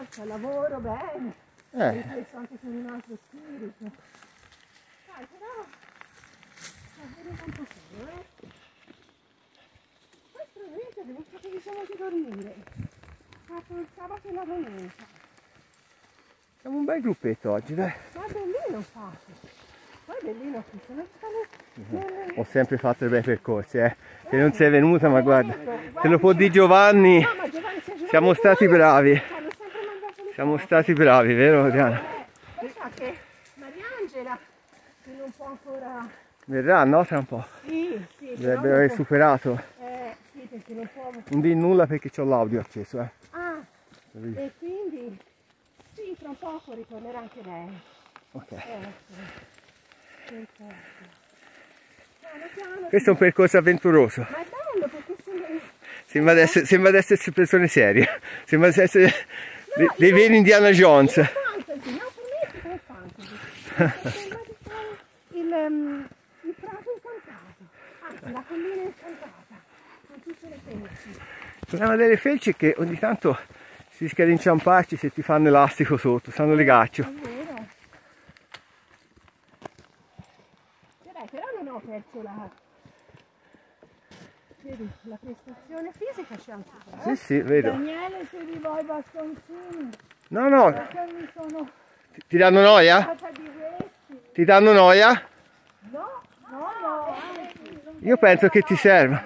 forza, lavoro bene, Eh, riflesso anche con un altro spirito. Dai, però, lavoro un po' solo, eh. Poi probabilmente devo sapere che siamo anche dormire. Faccio il sabato e la domenica. siamo un bel gruppetto oggi, dai. Ma bellino fate. Poi bellino stanno nelle... Ho sempre fatto i bei percorsi, eh. Che non sei venuta, ma guarda, te lo può di Giovanni. No, Giovanni, Siamo stati bravi. ci hanno sempre mandato le Siamo stati bravi, vero sa che Mariangela, che non può ancora... Verrà, no? Tra un po'. Sì, sì, Dovrebbe aver superato. Eh, sì, perché non può... Non di nulla perché ho l'audio acceso, eh. Ah, e quindi... Sì, tra un poco ritornerà anche lei. Ok. Eh, sì. Questo è un percorso avventuroso. Ma è bello perché sembra... Sembra di essere, sembra di esserci persone serie. Sembra di essere dei, dei veri Indiana Jones. fantasy, no, per me è fantasy. Il, ehm, il prato incantato, anzi la collina incantata, con tutte le felci. Il problema delle felci è che ogni tanto si rischia di inciamparci se ti fanno elastico sotto, stanno È legaccio. vero. Direi, però non ho perso la... Vedi, la prestazione fisica c'è anche qua. Sì, sì, vedo. Daniele, se vi vuoi bastoncini, No, no, perché mi sono ti- ti danno noia? Ti danno noia? No, no, no, Io penso che ti serva.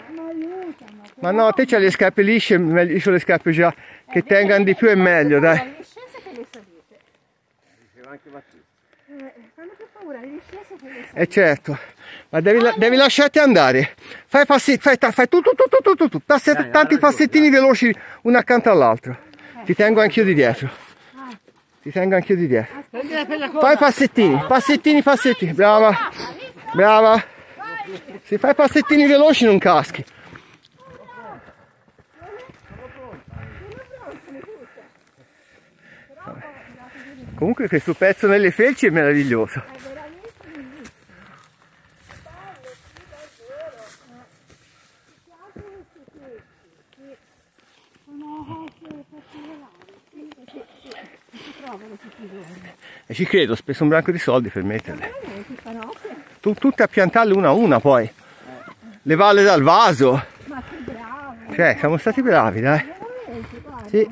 Ma no, te c'hai le scarpe lisce, meglio- io ho le scarpe già che tengano di più è meglio, dai. Le discese che le salite. Eh, fanno più paura le discese che le salite. Eh certo, ma devi, la- devi lasciarti andare. Fai, passi, fai, fai tu, tu, tu, tu, tu, tu, tu. Passi- tanti passettini veloci uno accanto all'altro. Ti tengo anch'io di dietro. Ti tengo anch'io di dietro. Fai passettini, passettini, passettini. Brava, brava. Se fai passettini veloci non caschi. Comunque questo pezzo nelle felci è meraviglioso. E ci credo, ho speso un branco di soldi per metterle. Tu, tutte a piantarle una a una poi. Le valle dal vaso. Ma che bravo. Cioè, siamo stati bravi, dai. Sì.